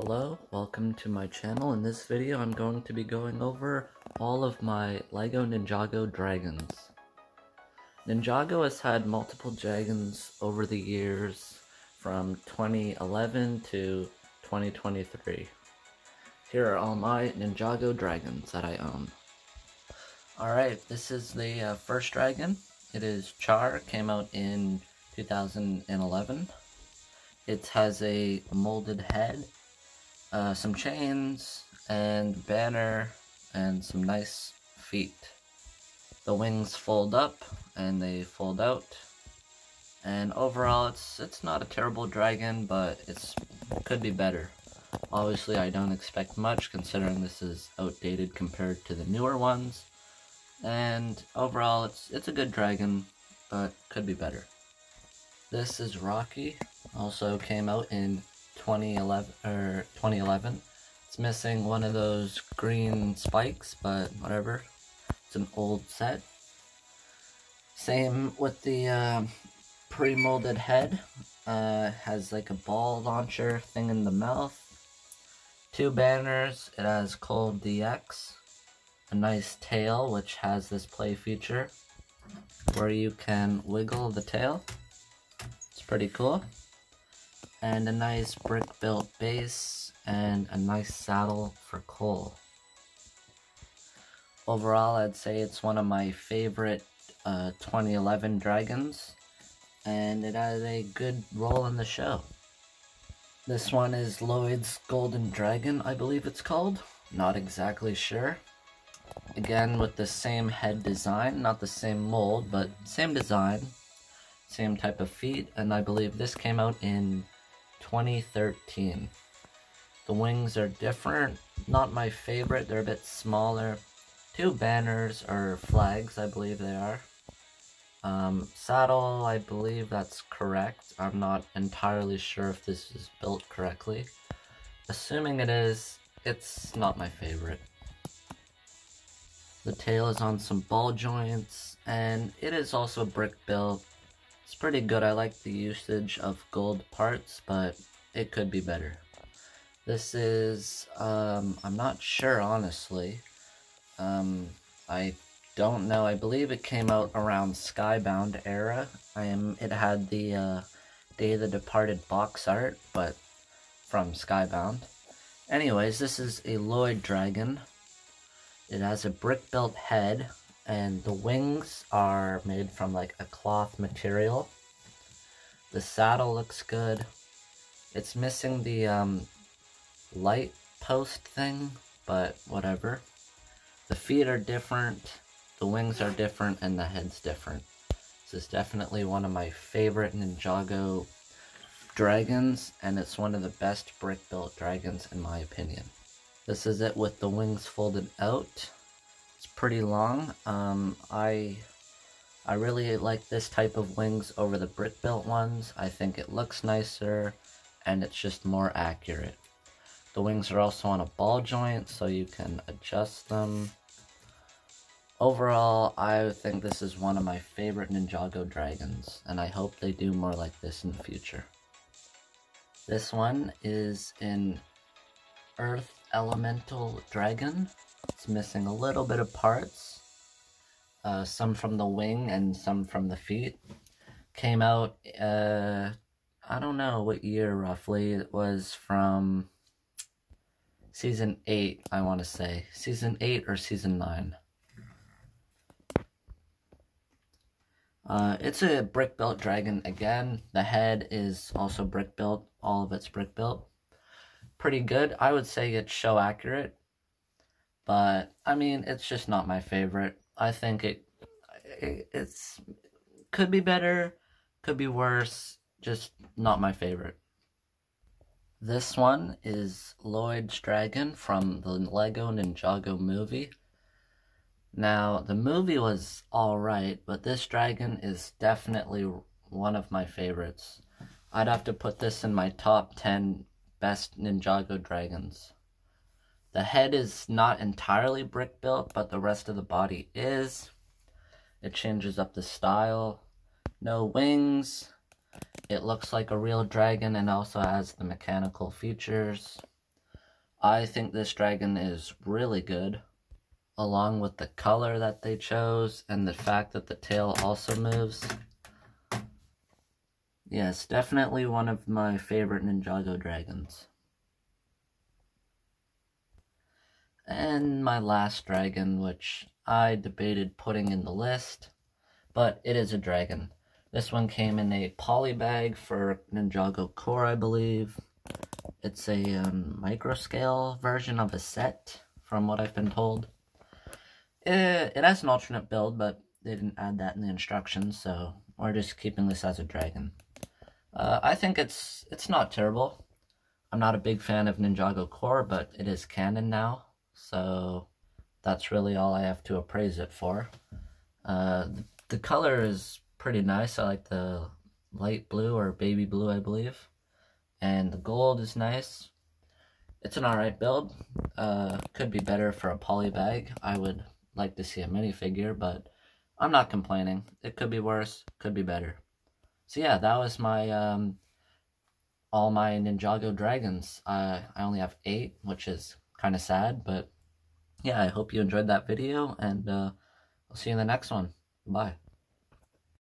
Hello, welcome to my channel. In this video, I'm going to be going over all of my LEGO Ninjago dragons. Ninjago has had multiple dragons over the years from 2011 to 2023. Here are all my Ninjago dragons that I own. Alright, this is the uh, first dragon. It is Char, came out in 2011. It has a molded head uh, some chains and banner and some nice feet. The wings fold up and they fold out. And overall, it's it's not a terrible dragon, but it's it could be better. Obviously, I don't expect much considering this is outdated compared to the newer ones. And overall, it's it's a good dragon, but could be better. This is Rocky. Also came out in 2011 or 2011. It's missing one of those green spikes, but whatever. It's an old set. Same with the uh, pre-molded head. Uh, has like a ball launcher thing in the mouth. Two banners. It has Cole DX. A nice tail, which has this play feature where you can wiggle the tail. It's pretty cool and a nice brick built base and a nice saddle for Cole. Overall, I'd say it's one of my favorite uh, 2011 dragons, and it has a good role in the show. This one is Lloyd's Golden Dragon, I believe it's called. Not exactly sure. Again, with the same head design, not the same mold, but same design, same type of feet, and I believe this came out in 2013. The wings are different, not my favorite, they're a bit smaller. Two banners, or flags, I believe they are. Um, saddle, I believe that's correct. I'm not entirely sure if this is built correctly. Assuming it is, it's not my favorite. The tail is on some ball joints, and it is also brick built. It's pretty good. I like the usage of gold parts, but it could be better. This is, um, I'm not sure, honestly. Um, I don't know. I believe it came out around Skybound era. I am. It had the uh, Day of the Departed box art, but from Skybound. Anyways, this is a Lloyd Dragon. It has a brick-built head, and the wings are made from like a cloth material. The saddle looks good. It's missing the um, light post thing, but whatever. The feet are different, the wings are different, and the head's different. This is definitely one of my favorite Ninjago dragons, and it's one of the best brick-built dragons in my opinion. This is it with the wings folded out pretty long. Um, I I really like this type of wings over the brick built ones. I think it looks nicer and it's just more accurate. The wings are also on a ball joint so you can adjust them. Overall, I think this is one of my favorite Ninjago dragons and I hope they do more like this in the future. This one is in Earth Elemental Dragon. It's missing a little bit of parts. Uh, some from the wing and some from the feet. Came out, uh, I don't know what year roughly. It was from season 8, I want to say. Season 8 or season 9. Uh, it's a brick built dragon again. The head is also brick built. All of it's brick built. Pretty good. I would say it's show accurate. But I mean, it's just not my favorite. I think it, it it's could be better, could be worse, just not my favorite. This one is Lloyd's Dragon from the Lego Ninjago movie. Now, the movie was alright, but this dragon is definitely one of my favorites. I'd have to put this in my top 10 best Ninjago dragons. The head is not entirely brick built, but the rest of the body is. It changes up the style. No wings. It looks like a real dragon and also has the mechanical features. I think this dragon is really good, along with the color that they chose and the fact that the tail also moves. Yes, definitely one of my favorite Ninjago dragons. And my last dragon, which I debated putting in the list, but it is a dragon. This one came in a poly bag for Ninjago Core, I believe. It's a um, micro scale version of a set, from what I've been told. It, it has an alternate build, but they didn't add that in the instructions, so we're just keeping this as a dragon. Uh, I think it's it's not terrible. I'm not a big fan of Ninjago Core, but it is canon now, so that's really all I have to appraise it for. Uh, the, the color is pretty nice. I like the light blue or baby blue, I believe and the gold is nice. It's an alright build. Uh, could be better for a poly bag. I would like to see a minifigure, but I'm not complaining. It could be worse, could be better. So yeah, that was my, um, all my Ninjago Dragons. Uh, I only have eight, which is kind of sad, but yeah, I hope you enjoyed that video, and uh, I'll see you in the next one. Bye.